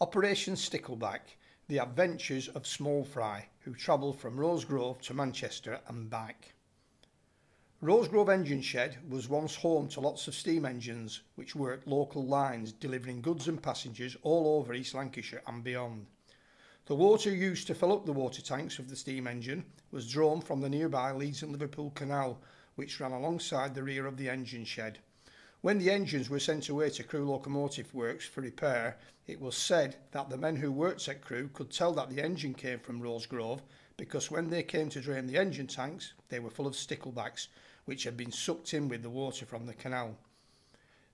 Operation Stickleback, The Adventures of Small Fry, who travelled from Rosegrove to Manchester and back. Rosegrove Engine Shed was once home to lots of steam engines which worked local lines delivering goods and passengers all over East Lancashire and beyond. The water used to fill up the water tanks of the steam engine was drawn from the nearby Leeds and Liverpool Canal which ran alongside the rear of the engine shed. When the engines were sent away to Crewe Locomotive Works for repair, it was said that the men who worked at Crewe could tell that the engine came from Rosegrove because when they came to drain the engine tanks, they were full of sticklebacks, which had been sucked in with the water from the canal.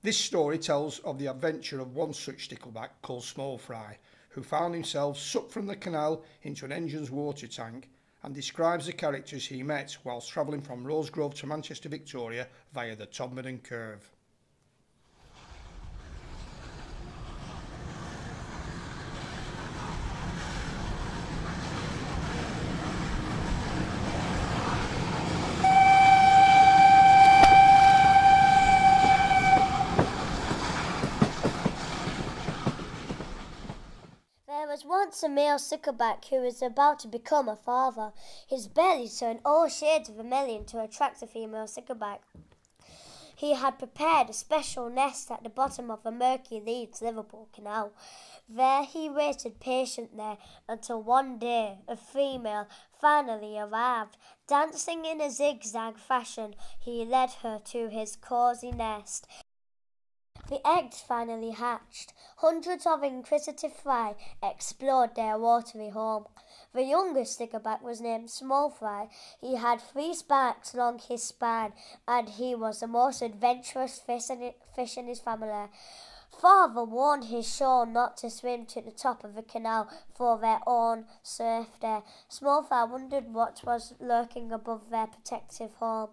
This story tells of the adventure of one such stickleback called Small Fry, who found himself sucked from the canal into an engine's water tank and describes the characters he met whilst travelling from Rosegrove to Manchester Victoria via the Todmorden Curve. Once a male stickleback who was about to become a father. His belly turned all shades of vermilion to attract a female stickleback. He had prepared a special nest at the bottom of the murky Leeds Liverpool Canal. There he waited patiently until one day a female finally arrived. Dancing in a zigzag fashion, he led her to his cosy nest. The eggs finally hatched. Hundreds of inquisitive fry explored their watery home. The youngest stickleback was named Small Fry. He had three spikes along his spine, and he was the most adventurous fish in, his family. Father warned his shawl not to swim to the top of the canal for their own safety. Small Fry wondered what was lurking above their protective home.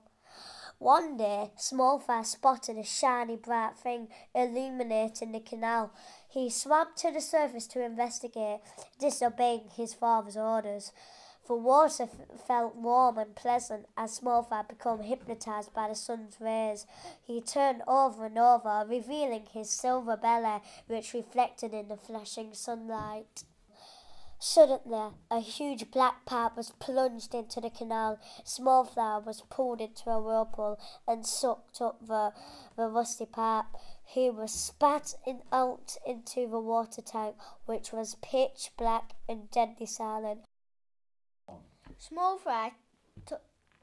One day, Small Fry spotted a shiny bright thing illuminating the canal. He swam to the surface to investigate, disobeying his father's orders. The water felt warm and pleasant as Small Fry became hypnotized by the sun's rays. He turned over and over, revealing his silver belly, which reflected in the flashing sunlight. Suddenly, a huge black pipe was plunged into the canal. Small Flower was pulled into a whirlpool and sucked up the, the rusty pipe. He was spat in, out into the water tank, which was pitch black and deadly silent. Small Fry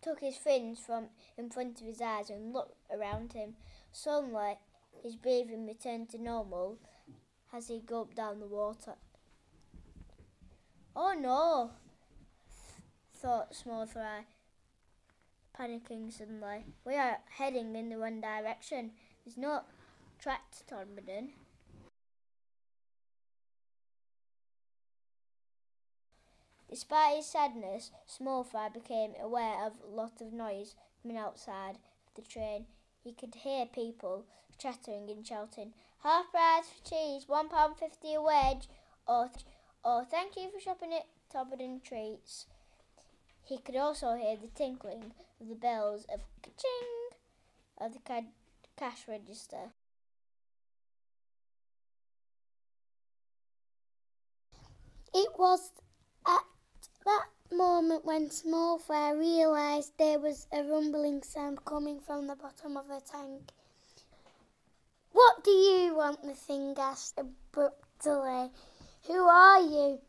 took his fins from in front of his eyes and looked around him. Suddenly, his breathing returned to normal as he gulped down the water. Oh no, thought Small Fry, panicking suddenly. We are heading in the wrong direction. There's no track to Todmorden. Despite his sadness, Small Fry became aware of a lot of noise coming outside the train. He could hear people chattering and shouting, half price for cheese, one pound fifty a wedge, or Oh, thank you for shopping at Todmorden Treats. He could also hear the tinkling of the bells of ka-ching of the ca- cash register. It was at that moment when Small Fry realised there was a rumbling sound coming from the bottom of the tank. What do you want? the thing asked abruptly. Who are you?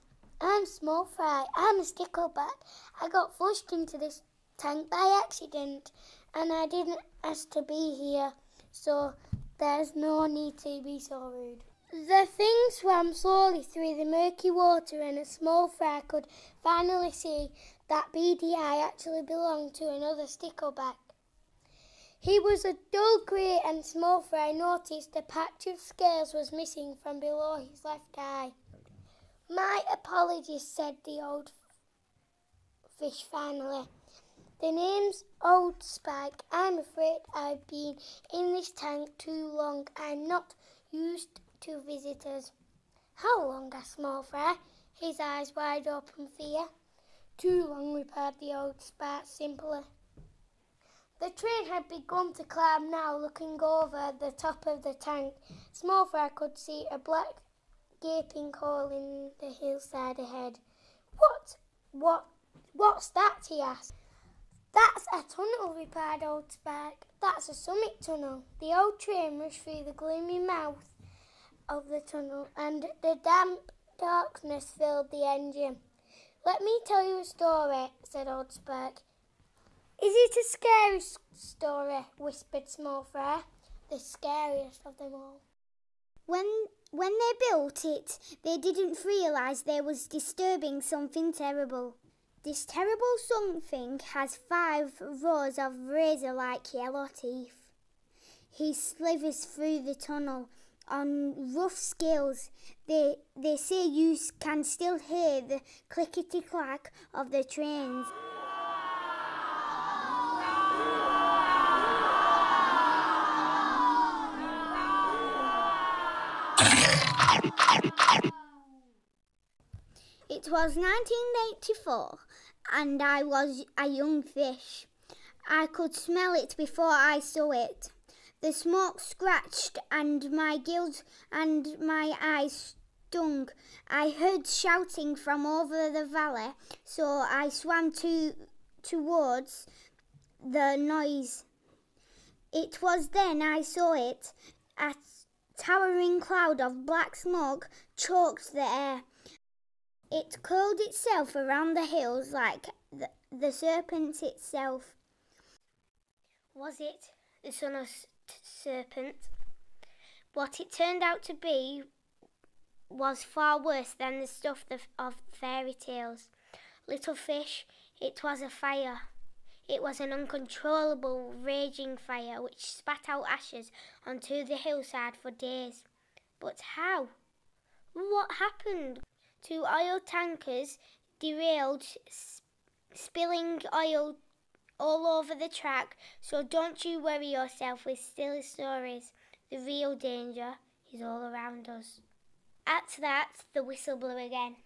I'm Small Fry. I'm a stickleback. I got flushed into this tank by accident and I didn't ask to be here, so there's no need to be so rude. The thing swam slowly through the murky water and a small fry could finally see that eye actually belonged to another stickleback. He was a dull grey and small fry noticed a patch of scales was missing from below his left eye. My apologies, said the old fish finally. The name's Old Spike. I'm afraid I've been in this tank too long. I'm not used to visitors. How long, asked Small Fry, his eyes wide open fear. Too long, replied the old Spike simply. The train had begun to climb now, looking over the top of the tank. Small Fry could see a black gaping hole in the hillside ahead. What? What? What's that? he asked. That's a tunnel, replied Old Spike. That's a summit tunnel. The old train rushed through the gloomy mouth of the tunnel, and the damp darkness filled the engine. Let me tell you a story, said Old Spike. Is it a scary story? whispered Small Fry, the scariest of them all. When when they built it, they didn't realise they was disturbing something terrible. This terrible something has five rows of razor-like yellow teeth. He slithers through the tunnel on rough scales. They, they say you can still hear the clickety-clack of the trains. It was 1984 and I was a young fish. I could smell it before I saw it. The smoke scratched and my gills and my eyes stung. I heard shouting from over the valley, so I swam to towards the noise. It was then I saw it. A towering cloud of black smoke choked the air. It curled itself around the hills like the, the serpent itself. Was it the Summit serpent? What it turned out to be was far worse than the stuff of fairy tales. Little fish, it was a fire. It was an uncontrollable, raging fire which spat out ashes onto the hillside for days. But how? What happened? Two oil tankers derailed, spilling oil all over the track, so don't you worry yourself with silly stories. The real danger is all around us. At that, the whistle blew again,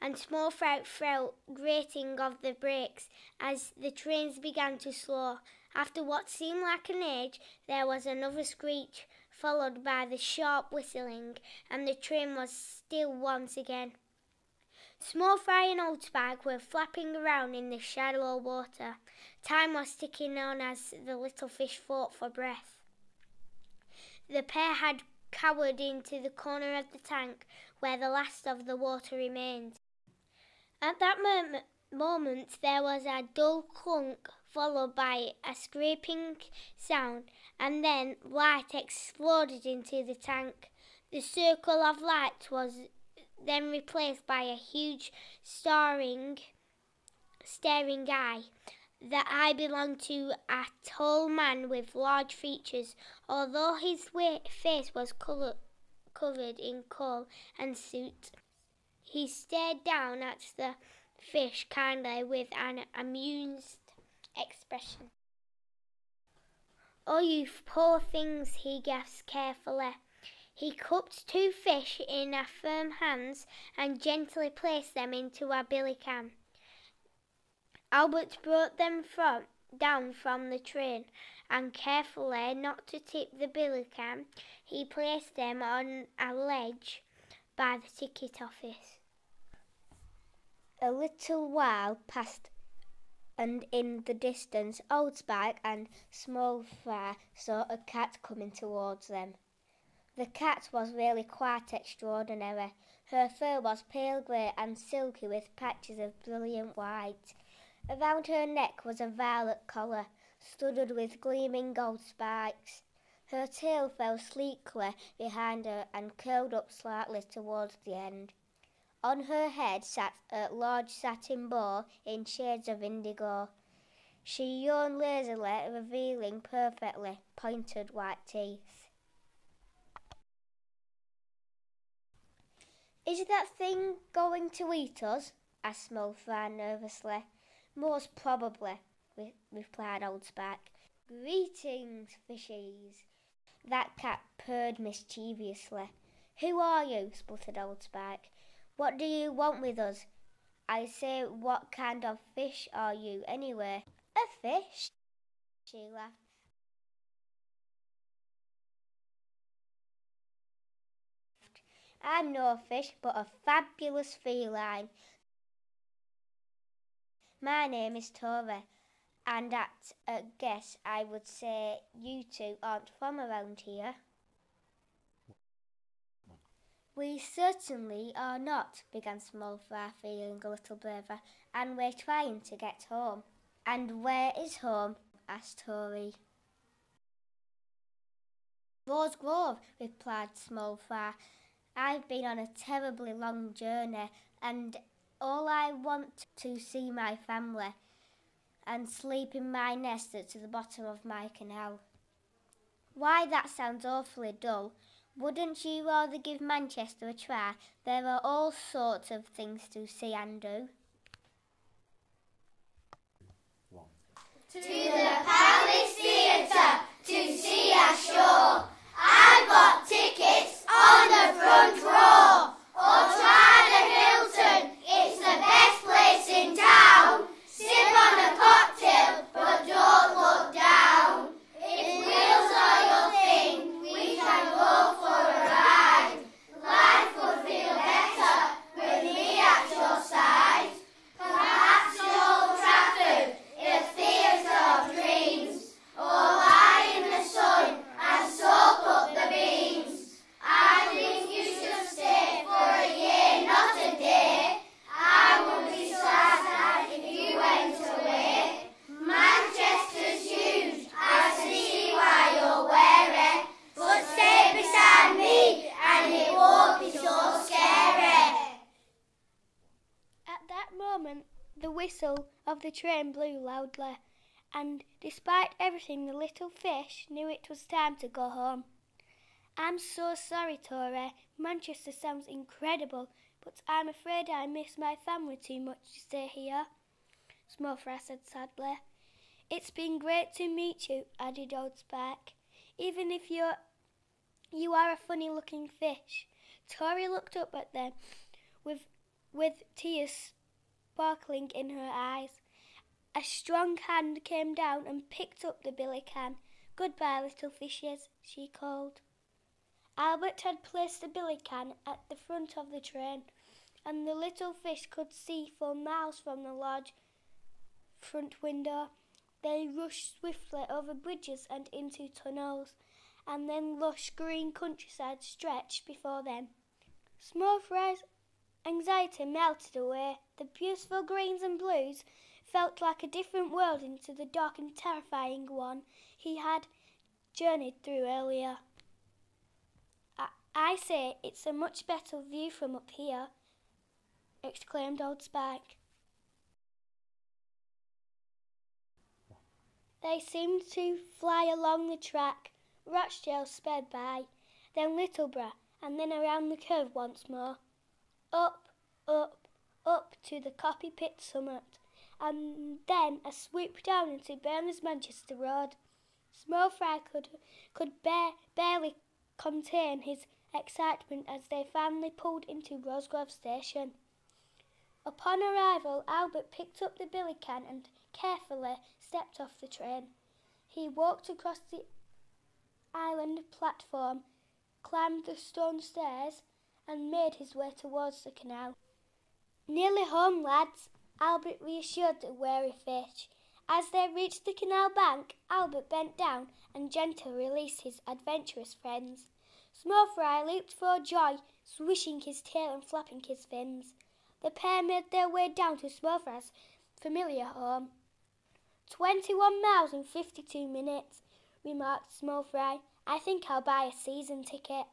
and Small Fry felt grating of the brakes as the trains began to slow. After what seemed like an age, there was another screech, followed by the sharp whistling, and the train was still once again. Small Fry and Old Spike were flapping around in the shallow water. Time was ticking on as the little fish fought for breath. The pair had cowered into the corner of the tank where the last of the water remained. At that moment, moment there was a dull clunk followed by a scraping sound, and then light exploded into the tank. The circle of light was then replaced by a huge staring, staring eye. The eye belonged to a tall man with large features, although his face was color, covered in coal and soot. He stared down at the fish kindly with an amused expression. Oh, you poor things, he gasped carefully. He cupped two fish in a firm hands and gently placed them into a billy can. Albert brought them from, down from the train, and carefully, not to tip the billy can, he placed them on a ledge by the ticket office. A little while passed, and in the distance, Old Spike and Small Fry saw a cat coming towards them. The cat was really quite extraordinary. Her fur was pale grey and silky with patches of brilliant white. Around her neck was a violet collar, studded with gleaming gold spikes. Her tail fell sleekly behind her and curled up slightly towards the end. On her head sat a large satin bow in shades of indigo. She yawned lazily, revealing perfectly pointed white teeth. Is that thing going to eat us? asked Small Fry nervously. Most probably, replied Old Spike. Greetings, fishies. That cat purred mischievously. Who are you? spluttered Old Spike. What do you want with us? I say, what kind of fish are you, anyway? A fish? She laughed. I'm no fish, but a fabulous feline. My name is Tori, and at a guess I would say you two aren't from around here. We certainly are not, began Small Fry, feeling a little braver, and we're trying to get home. And where is home? asked Tori. Rosegrove, replied Small Fry. I've been on a terribly long journey, and all I want to see my family and sleep in my nest at the bottom of my canal. Why, that sounds awfully dull. Wouldn't you rather give Manchester a try? There are all sorts of things to see and do. To the Palace Theatre to see a show. I bought tickets on the front row. Or try the Hilton, it's the best place in town. Sip on a cocktail, but don't look down. If wheels are your thing, we can go for a ride. Life would feel better with me at your side. Perhaps to Old Trafford, the theatre of dreams. Or lie in the sun and soak up the beams. I think you should stay for a year, not a day. I would be sad if you went away. Manchester's huge, I see why you're weary. But stay beside me and it won't be so scary. At that moment, the whistle of the train blew loudly, and despite everything, the little fish knew it was time to go home. I'm so sorry, Tori. Manchester sounds incredible, but I'm afraid I miss my family too much to stay here. Fry said sadly. It's been great to meet you, added Old Spike. Even if you're you are a funny looking fish. Tori looked up at them with with tears sparkling in her eyes. A strong hand came down and picked up the billy can. Goodbye, little fishes, she called. Albert had placed the billy can at the front of the train, and the little fish could see for miles from the large front window. They rushed swiftly over bridges and into tunnels, and then lush green countryside stretched before them. Small Fry's anxiety melted away. The beautiful greens and blues felt like a different world into the dark and terrifying one he had journeyed through earlier. I, I say it's a much better view from up here, exclaimed Old Spike. They seemed to fly along the track. Rochdale sped by, then Littleborough, and then around the curve once more. Up, up, up to the Copy Pit summit, and then a swoop down into Burnley Manchester Road. Small Fry could, could bear, barely contain his excitement as they finally pulled into Rosegrove Station. Upon arrival, Albert picked up the billy can and carefully stepped off the train. He walked across the island platform, climbed the stone stairs, and made his way towards the canal. Nearly home, lads, Albert reassured the wary fish. As they reached the canal bank, Albert bent down and gently released his adventurous friends. Small Fry leaped for joy, swishing his tail and flapping his fins. The pair made their way down to Small Fry's familiar home. Twenty-one miles in fifty-two minutes, remarked Small Fry. I think I'll buy a season ticket.